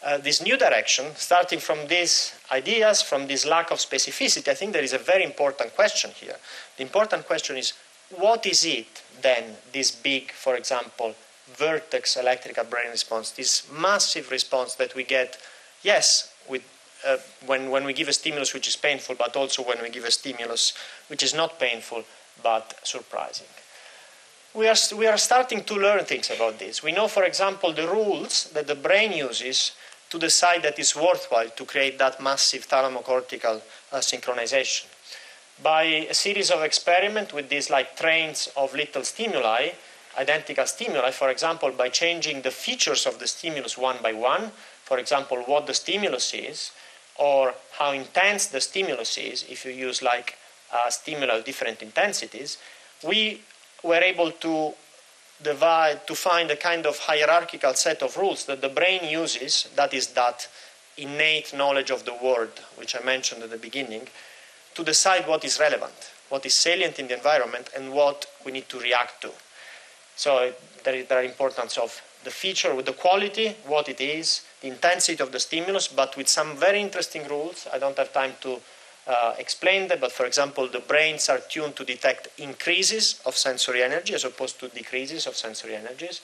uh, this new direction, starting from these ideas, from this lack of specificity. I think there is a very important question here. The important question is what is it then, this big, for example, vertex electrical brain response, this massive response that we get, yes, with, uh, when, when we give a stimulus which is painful, but also when we give a stimulus which is not painful but surprising. We are, we are starting to learn things about this. We know, for example, the rules that the brain uses to decide that it's worthwhile to create that massive thalamocortical uh, synchronization. By a series of experiments with these like trains of little stimuli, identical stimuli, for example, by changing the features of the stimulus one by one, for example, what the stimulus is, or how intense the stimulus is, if you use like uh, stimuli of different intensities, we were able to divide, to find a kind of hierarchical set of rules that the brain uses, that is that innate knowledge of the world, which I mentioned at the beginning, to decide what is relevant, what is salient in the environment, and what we need to react to. So there is the importance of the feature with the quality, what it is, intensity of the stimulus, but with some very interesting rules. I don't have time to uh, explain that, but for example, the brains are tuned to detect increases of sensory energy as opposed to decreases of sensory energies.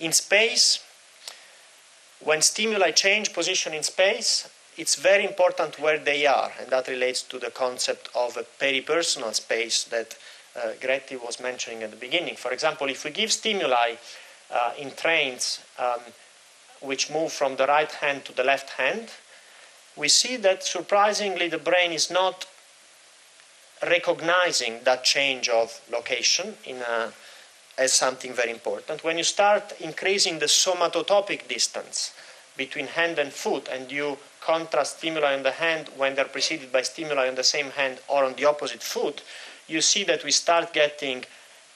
In space, when stimuli change position in space, it's very important where they are, and that relates to the concept of a peripersonal space that uh, Grete was mentioning at the beginning. For example, if we give stimuli uh, in trains um, which move from the right hand to the left hand, we see that surprisingly the brain is not recognizing that change of location a, as something very important. When you start increasing the somatotopic distance between hand and foot and you contrast stimuli on the hand when they're preceded by stimuli on the same hand or on the opposite foot, you see that we start getting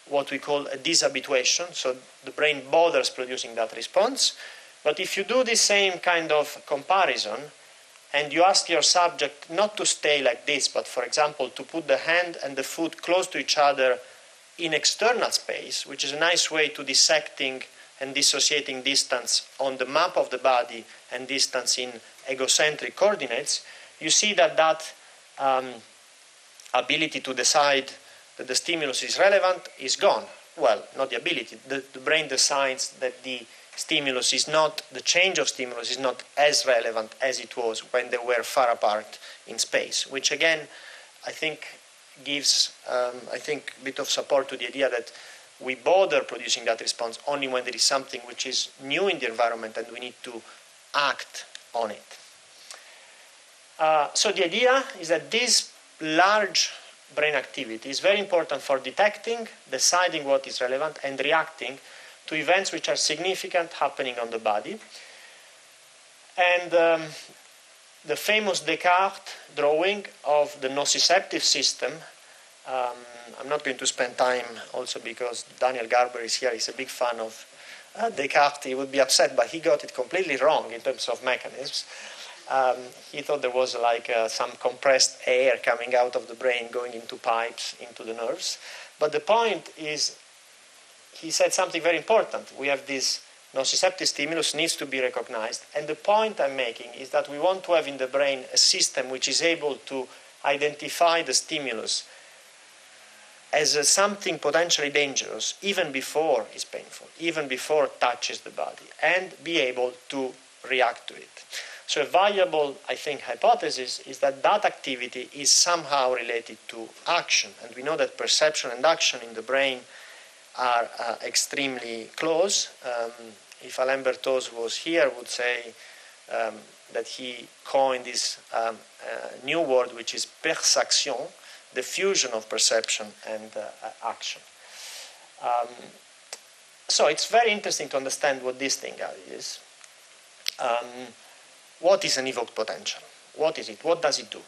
what we call a dishabituation. So the brain bothers producing that response. But if you do the same kind of comparison, and you ask your subject not to stay like this, but for example, to put the hand and the foot close to each other in external space, which is a nice way to dissecting and dissociating distance on the map of the body and distance in egocentric coordinates, you see that that um, ability to decide that the stimulus is relevant is gone. Well, not the ability. The, the brain decides that the stimulus is not, the change of stimulus is not as relevant as it was when they were far apart in space, which again, I think gives, um, I think, a bit of support to the idea that we bother producing that response only when there is something which is new in the environment and we need to act on it. Uh, so the idea is that this large brain activity is very important for detecting, deciding what is relevant, and reacting to events which are significant happening on the body. And um, the famous Descartes drawing of the nociceptive system. Um, I'm not going to spend time also because Daniel Garber is here. He's a big fan of uh, Descartes. He would be upset, but he got it completely wrong in terms of mechanisms. Um, he thought there was like uh, some compressed air coming out of the brain going into pipes into the nerves. But the point is he said something very important. We have this nociceptive stimulus needs to be recognized. And the point I'm making is that we want to have in the brain a system which is able to identify the stimulus as a, something potentially dangerous even before it's painful, even before it touches the body, and be able to react to it. So, a viable, I think, hypothesis is that that activity is somehow related to action. And we know that perception and action in the brain are uh, extremely close. Um, if Alain Berthoz was here, would say um, that he coined this um, uh, new word, which is perception, the fusion of perception and uh, action. Um, so it's very interesting to understand what this thing is. Um, what is an evoked potential? What is it? What does it do?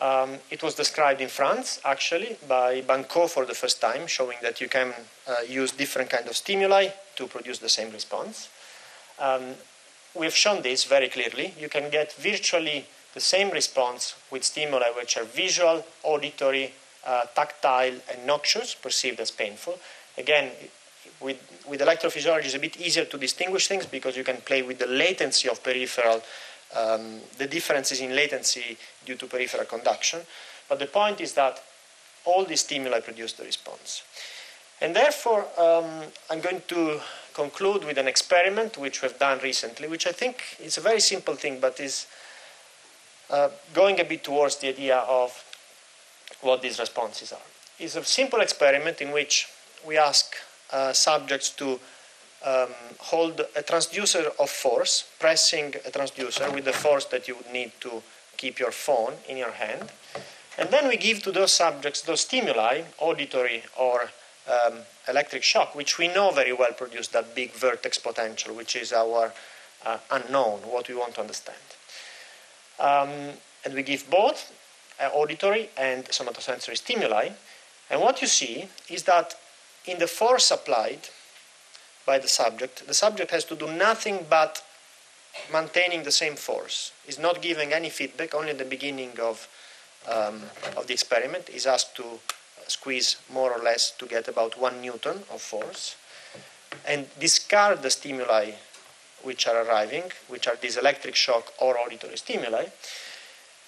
Um, it was described in France, actually, by Bancaud for the first time, showing that you can uh, use different kind of stimuli to produce the same response. Um, we've shown this very clearly. You can get virtually the same response with stimuli which are visual, auditory, uh, tactile, and noxious, perceived as painful. Again, with, with electrophysiology, it's a bit easier to distinguish things because you can play with the latency of peripheral um, the differences in latency due to peripheral conduction. But the point is that all the stimuli produce the response. And therefore, um, I'm going to conclude with an experiment which we've done recently, which I think is a very simple thing, but is uh, going a bit towards the idea of what these responses are. It's a simple experiment in which we ask uh, subjects to um, hold a transducer of force, pressing a transducer with the force that you would need to keep your phone in your hand. And then we give to those subjects those stimuli, auditory or um, electric shock, which we know very well produce that big vertex potential, which is our uh, unknown, what we want to understand. Um, and we give both uh, auditory and somatosensory stimuli. And what you see is that in the force applied by the subject, the subject has to do nothing but maintaining the same force. Is not giving any feedback, only at the beginning of, um, of the experiment is asked to squeeze more or less to get about one newton of force and discard the stimuli which are arriving, which are these electric shock or auditory stimuli.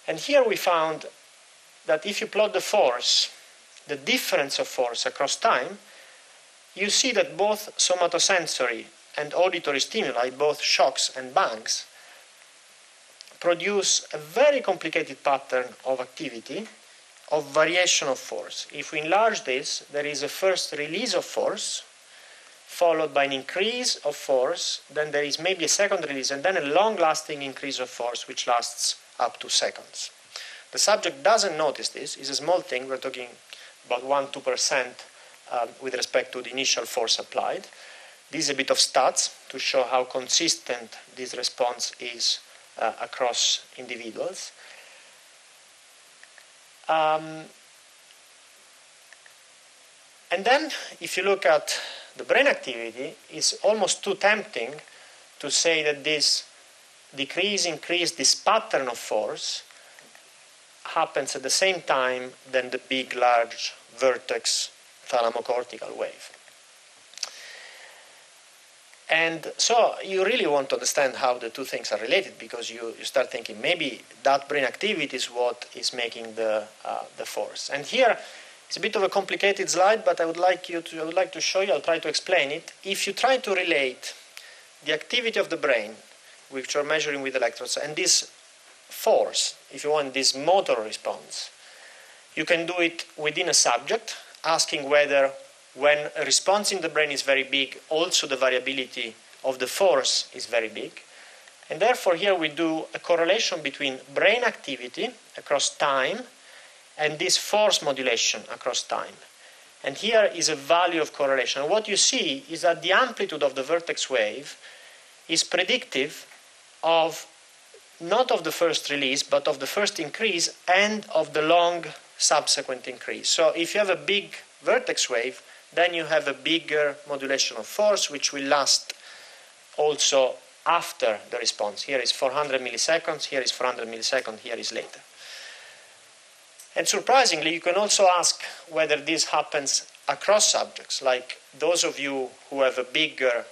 And here we found that if you plot the force, the difference of force across time, you see that both somatosensory and auditory stimuli, both shocks and bangs, produce a very complicated pattern of activity of variation of force. If we enlarge this, there is a first release of force, followed by an increase of force, then there is maybe a second release, and then a long lasting increase of force which lasts up to seconds. The subject doesn't notice this, it's a small thing, we're talking about 1 2% um, with respect to the initial force applied. This is a bit of stats to show how consistent this response is uh, across individuals. Um, and then, if you look at the brain activity, it's almost too tempting to say that this decrease, increase, this pattern of force happens at the same time than the big, large vertex thalamocortical wave. And so you really want to understand how the two things are related because you, you start thinking maybe that brain activity is what is making the, uh, the force. And here it's a bit of a complicated slide, but I would like you to I would like to show you. I'll try to explain it. If you try to relate the activity of the brain, which you're measuring with electrodes, and this force, if you want, this motor response, you can do it within a subject, asking whether when a response in the brain is very big, also the variability of the force is very big. And therefore, here we do a correlation between brain activity across time and this force modulation across time. And here is a value of correlation. What you see is that the amplitude of the vertex wave is predictive of not of the first release, but of the first increase and of the long subsequent increase. So if you have a big vertex wave, then you have a bigger modulation of force, which will last also after the response. Here is 400 milliseconds, here is 400 milliseconds, here is later. And surprisingly, you can also ask whether this happens across subjects, like those of you who have a bigger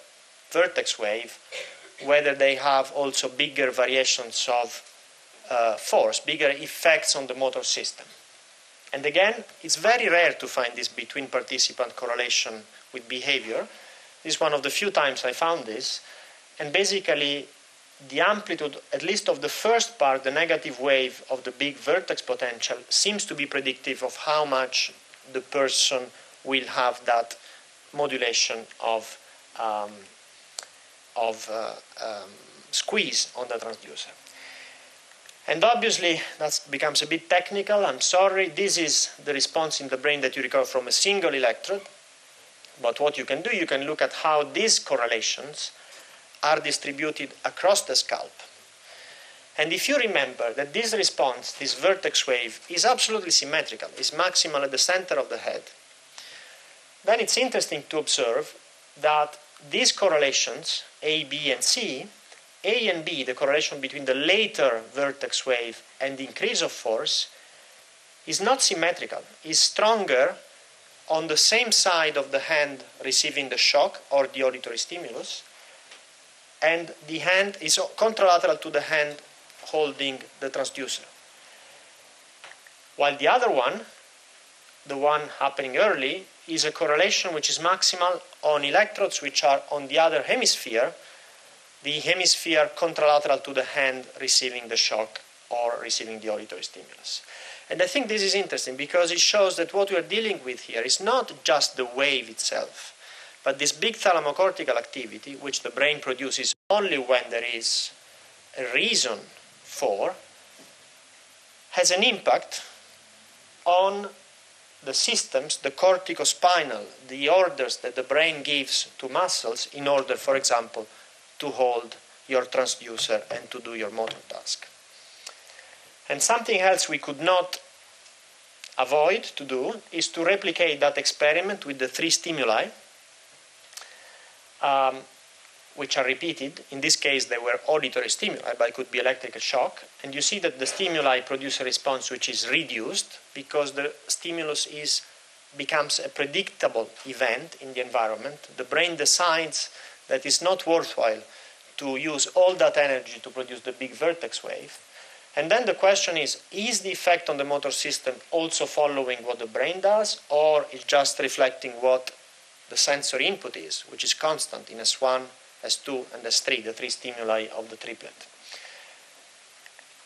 vertex wave, whether they have also bigger variations of uh, force, bigger effects on the motor system. And again, it's very rare to find this between participant correlation with behavior. This is one of the few times I found this. And basically, the amplitude, at least of the first part, the negative wave of the big vertex potential, seems to be predictive of how much the person will have that modulation of, um, of uh, um, squeeze on the transducer. And obviously, that becomes a bit technical. I'm sorry. This is the response in the brain that you recover from a single electrode. But what you can do, you can look at how these correlations are distributed across the scalp. And if you remember that this response, this vertex wave, is absolutely symmetrical, is maximal at the center of the head, then it's interesting to observe that these correlations, A, B, and C, a and B, the correlation between the later vertex wave and the increase of force, is not symmetrical, is stronger on the same side of the hand receiving the shock or the auditory stimulus, and the hand is contralateral to the hand holding the transducer. While the other one the one happening early, is a correlation which is maximal on electrodes which are on the other hemisphere, the hemisphere contralateral to the hand receiving the shock or receiving the auditory stimulus. And I think this is interesting because it shows that what we are dealing with here is not just the wave itself, but this big thalamocortical activity, which the brain produces only when there is a reason for, has an impact on the systems, the corticospinal, the orders that the brain gives to muscles in order, for example, to hold your transducer and to do your motor task. And something else we could not avoid to do is to replicate that experiment with the three stimuli, um, which are repeated. In this case, they were auditory stimuli, but it could be electrical shock. And you see that the stimuli produce a response which is reduced because the stimulus is becomes a predictable event in the environment. The brain decides that it's not worthwhile to use all that energy to produce the big vertex wave. And then the question is is the effect on the motor system also following what the brain does, or is just reflecting what the sensory input is, which is constant in S1, S2, and S3, the three stimuli of the triplet?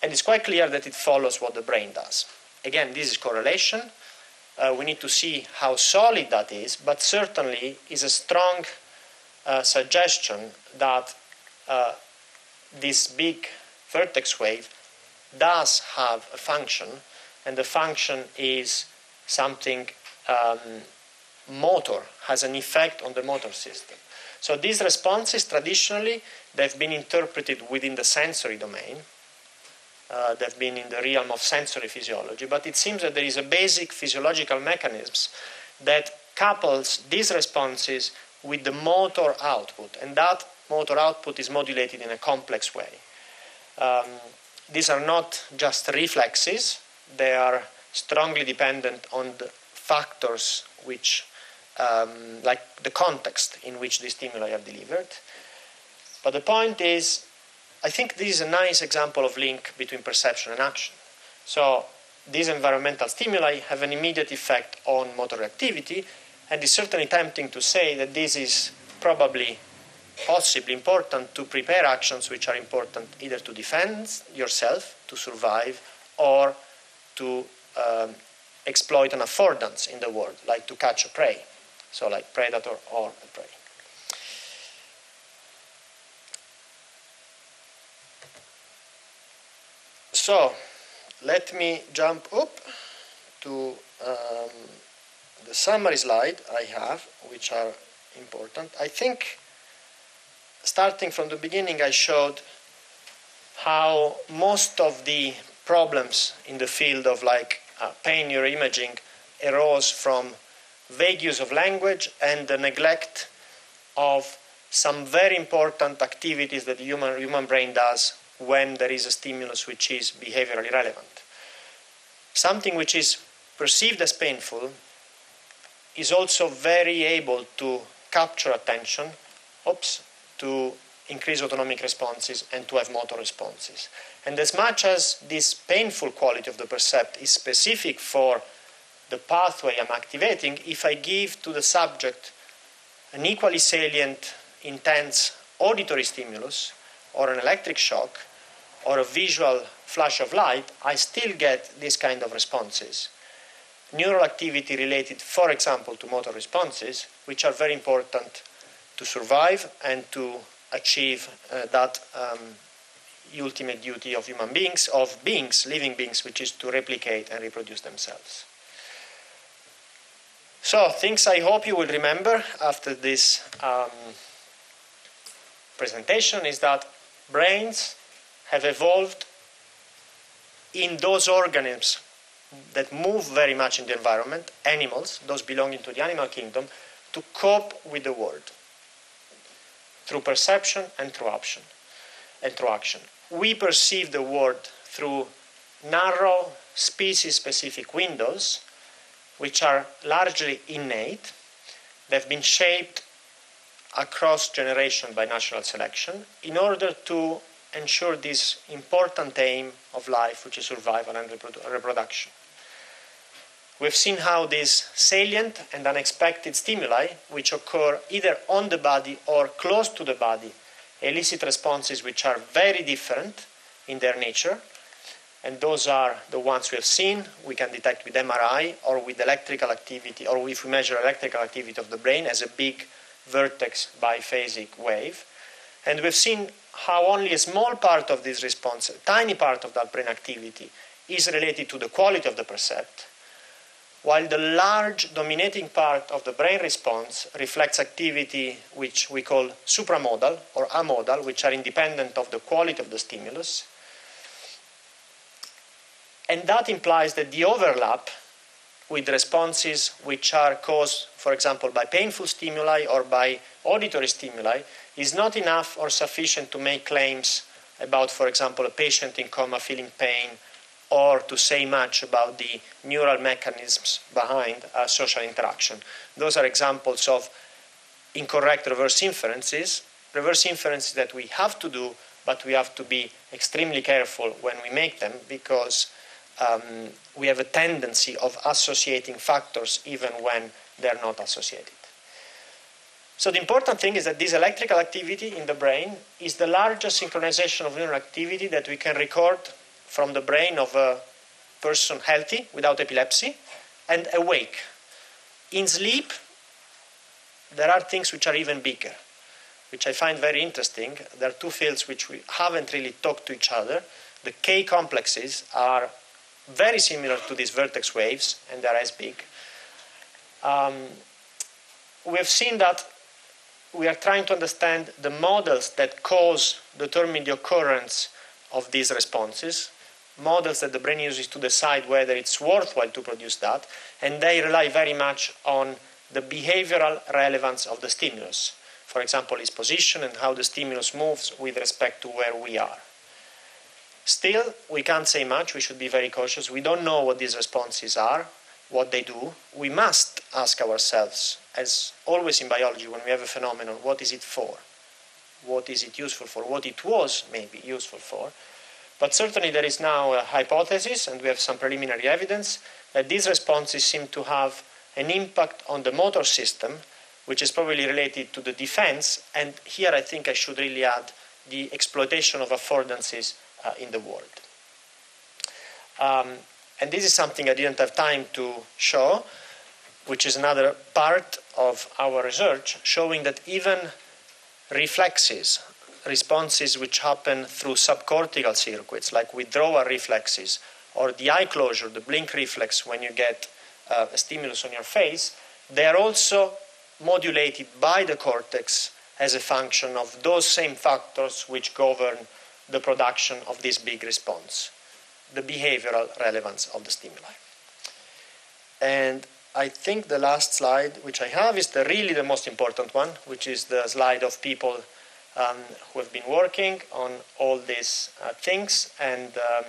And it's quite clear that it follows what the brain does. Again, this is correlation. Uh, we need to see how solid that is, but certainly is a strong uh, suggestion that uh, this big vertex wave does have a function, and the function is something um, motor, has an effect on the motor system. So these responses traditionally they've been interpreted within the sensory domain. Uh, they've been in the realm of sensory physiology, but it seems that there is a basic physiological mechanism that couples these responses with the motor output, and that motor output is modulated in a complex way. Um, these are not just reflexes, they are strongly dependent on the factors which, um, like the context in which the stimuli are delivered. But the point is, I think this is a nice example of link between perception and action. So these environmental stimuli have an immediate effect on motor activity, and it's certainly tempting to say that this is probably possibly important to prepare actions which are important either to defend yourself, to survive, or to um, exploit an affordance in the world, like to catch a prey, so like predator or a prey. So let me jump up to um, the summary slide I have, which are important. I think starting from the beginning, I showed how most of the problems in the field of like uh, pain neuroimaging arose from vague use of language and the neglect of some very important activities that the human, human brain does when there is a stimulus which is behaviorally relevant. Something which is perceived as painful is also very able to capture attention. Oops, to increase autonomic responses and to have motor responses. And as much as this painful quality of the percept is specific for the pathway I'm activating, if I give to the subject an equally salient, intense auditory stimulus or an electric shock or a visual flash of light, I still get these kind of responses. Neural activity related, for example, to motor responses, which are very important to survive and to achieve uh, that um, ultimate duty of human beings, of beings, living beings, which is to replicate and reproduce themselves. So, things I hope you will remember after this um, presentation is that brains have evolved in those organisms that move very much in the environment, animals, those belonging to the animal kingdom, to cope with the world through perception and through action. And through action. We perceive the world through narrow species-specific windows, which are largely innate. They've been shaped across generation by natural selection in order to ensure this important aim of life, which is survival and reprodu- reproduction. We've seen how these salient and unexpected stimuli, which occur either on the body or close to the body, elicit responses which are very different in their nature. And those are the ones we have seen. We can detect with MRI or with electrical activity, or if we measure electrical activity of the brain as a big vertex biphasic wave. And we've seen how only a small part of this response, a tiny part of that brain activity, is related to the quality of the percept, while the large dominating part of the brain response reflects activity which we call supramodal or amodal, which are independent of the quality of the stimulus. And that implies that the overlap with responses which are caused, for example, by painful stimuli or by auditory stimuli, is not enough or sufficient to make claims about, for example, a patient in coma feeling pain or to say much about the neural mechanisms behind a social interaction. Those are examples of incorrect reverse inferences, reverse inferences that we have to do, but we have to be extremely careful when we make them because um, we have a tendency of associating factors even when they're not associated. So the important thing is that this electrical activity in the brain is the largest synchronization of neural activity that we can record from the brain of a person healthy without epilepsy and awake. In sleep, there are things which are even bigger, which I find very interesting. There are two fields which we haven't really talked to each other. The K complexes are very similar to these vertex waves, and they're as big. Um, we've seen that we are trying to understand the models that cause, determine the occurrence of these responses models that the brain uses to decide whether it's worthwhile to produce that, and they rely very much on the behavioral relevance of the stimulus. For example, its position and how the stimulus moves with respect to where we are. Still, we can't say much. We should be very cautious. We don't know what these responses are, what they do. We must ask ourselves, as always in biology, when we have a phenomenon, what is it for? What is it useful for? What it was maybe useful for? But certainly there is now a hypothesis, and we have some preliminary evidence, that these responses seem to have an impact on the motor system, which is probably related to the defense. And here I think I should really add the exploitation of affordances uh, in the world. Um, and this is something I didn't have time to show, which is another part of our research, showing that even reflexes responses which happen through subcortical circuits, like withdrawal reflexes, or the eye closure, the blink reflex when you get uh, a stimulus on your face, they are also modulated by the cortex as a function of those same factors which govern the production of this big response, the behavioral relevance of the stimuli. And I think the last slide which I have is the really the most important one, which is the slide of people um, who have been working on all these uh, things, and um,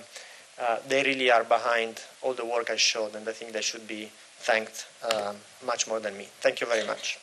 uh, they really are behind all the work I showed, and I think they should be thanked um, much more than me. Thank you very much.